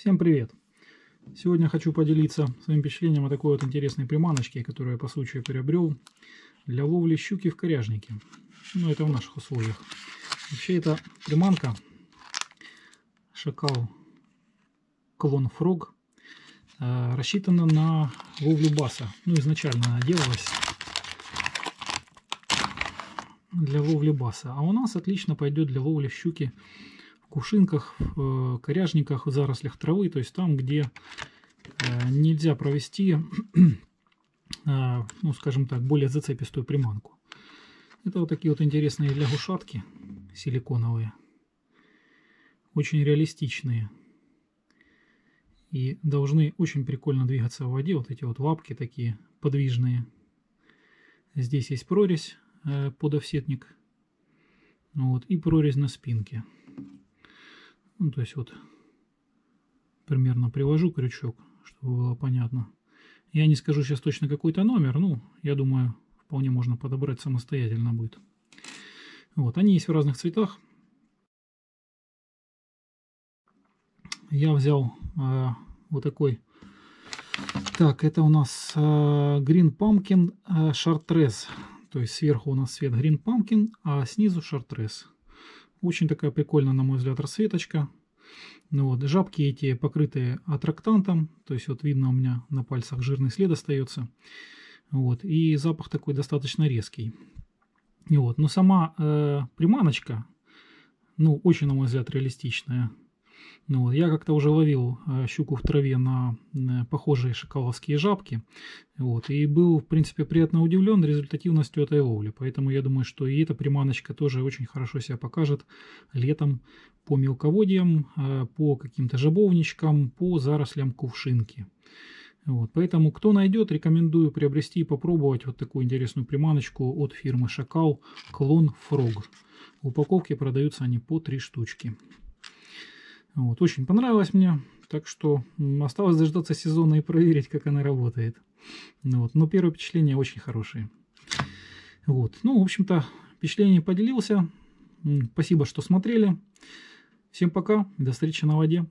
Всем привет! Сегодня хочу поделиться своим впечатлением о такой вот интересной приманочке, которую я по случаю приобрел для ловли щуки в коряжнике. Ну, это в наших условиях. Вообще, это приманка шакал клон фрог э, рассчитана на ловлю баса. Ну, изначально она делалась для ловли баса. А у нас отлично пойдет для ловли щуки кувшинках, э, коряжниках, зарослях травы, то есть там, где э, нельзя провести, э, ну, скажем так, более зацепистую приманку. Это вот такие вот интересные лягушатки силиконовые, очень реалистичные. И должны очень прикольно двигаться в воде, вот эти вот лапки такие подвижные. Здесь есть прорезь под офсетник, вот, и прорезь на спинке. Ну, то есть вот примерно привожу крючок, чтобы было понятно. Я не скажу сейчас точно какой-то номер, ну, я думаю, вполне можно подобрать самостоятельно будет. Вот, они есть в разных цветах. Я взял э, вот такой. Так, это у нас э, Green Pumpkin э, Chartres. То есть сверху у нас цвет Green Pumpkin, а снизу Chartres. Очень такая прикольная, на мой взгляд, расцветочка. Ну вот, жабки эти покрытые аттрактантом, то есть вот видно у меня на пальцах жирный след остается. Вот, и запах такой достаточно резкий. И вот, но сама э, приманочка, ну, очень, на мой взгляд, реалистичная. Ну, вот, я как-то уже ловил э, щуку в траве на э, похожие шоколовские жабки. Вот, и был, в принципе, приятно удивлен результативностью этой ловли. Поэтому я думаю, что и эта приманочка тоже очень хорошо себя покажет летом по мелководьям, э, по каким-то жабовничкам, по зарослям кувшинки. Вот, поэтому, кто найдет, рекомендую приобрести и попробовать вот такую интересную приманочку от фирмы Шакал Клон Фрог. В упаковке продаются они по 3 штучки. Вот, очень понравилось мне, так что осталось дождаться сезона и проверить, как она работает. Вот, но первые впечатления очень хорошие. Вот, ну, в общем-то, впечатление поделился. Спасибо, что смотрели. Всем пока, до встречи на воде.